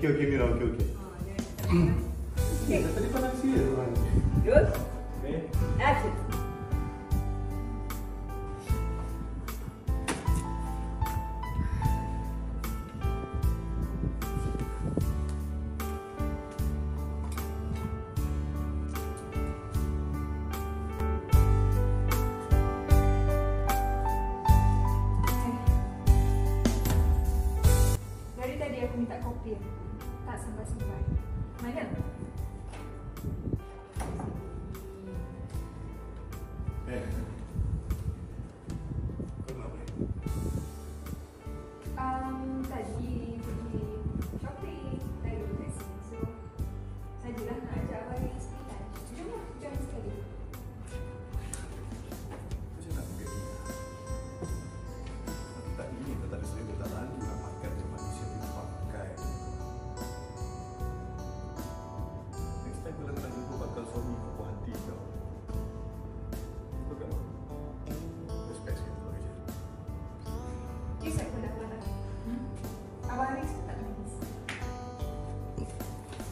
Okey, okey Mira, okey, okey. Ah, jangan. Okay. Tadi pandang serius orang. Good. Okay. Aku minta kopi Tak sampai-sampai Mana?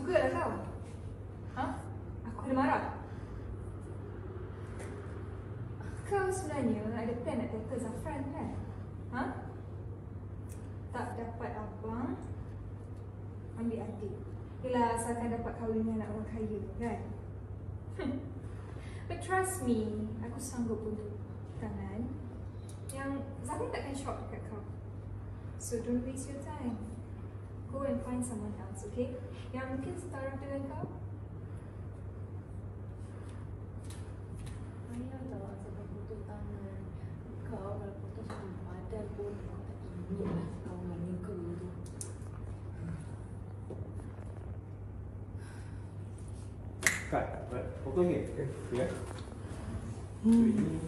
Suka lah kau Ha? Aku ada marah Kau sebenarnya ada plan nak tackle Zafran kan? Ha? Tak dapat abang Ambil adik Yelah asalkan dapat kahwin dengan anak orang kaya kan? But trust me Aku sanggup untuk tangan Yang Zafran takkan shock dekat kau So don't waste your time Go and find someone else, okay? Yang mungkin setara dengan kau Ayah tahu asal putus tangan Kau kalau putus tangan badan pun kau tak ingat lah kawan ni kau tu Kat, potong ni Okay, So ini